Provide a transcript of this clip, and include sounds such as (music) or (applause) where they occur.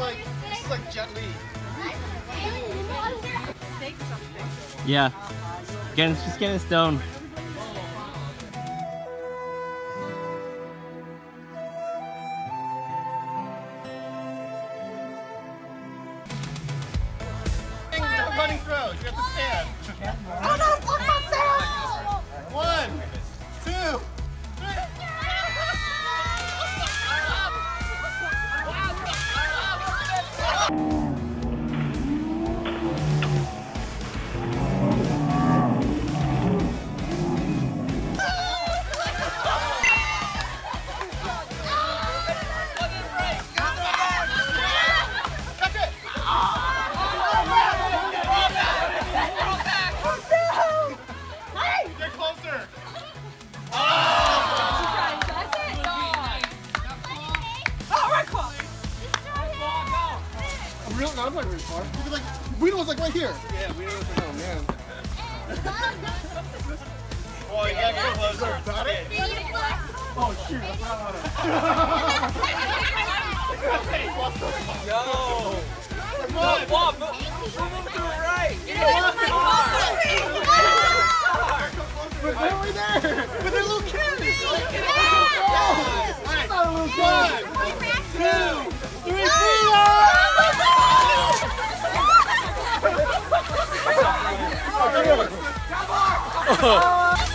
like this is like Jet Li. Yeah. Again, it's just getting a stone. Running throw. You have to stand. oh no! I'm real. No, I'm not very far. You could like, Guido was like right here. Yeah, Guido was like, oh man. oh, you gotta get closer. Got it? Oh shoot, I forgot about it. Yo! (laughs) Come on. Bob, move, move to the right! Get yeah, the car! But they're right there. But they're little kids. Yeah. Oh, She's not a little kid. One, two, three, 哈 (laughs)